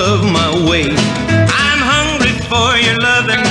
love my way. I'm hungry for your loving.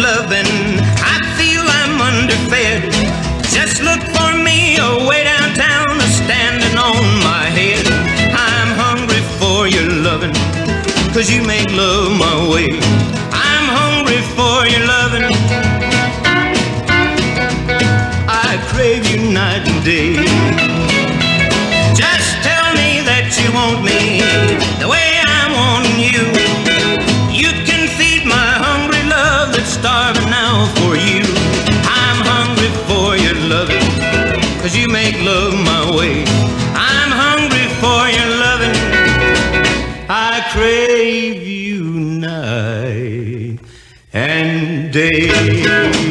Loving, I feel I'm underfed. Just look for me away downtown, standing on my head. I'm hungry for your loving, cause you make love my way. I'm hungry for your loving. I crave you night and day. You make love my way. I'm hungry for your loving. I crave you night and day.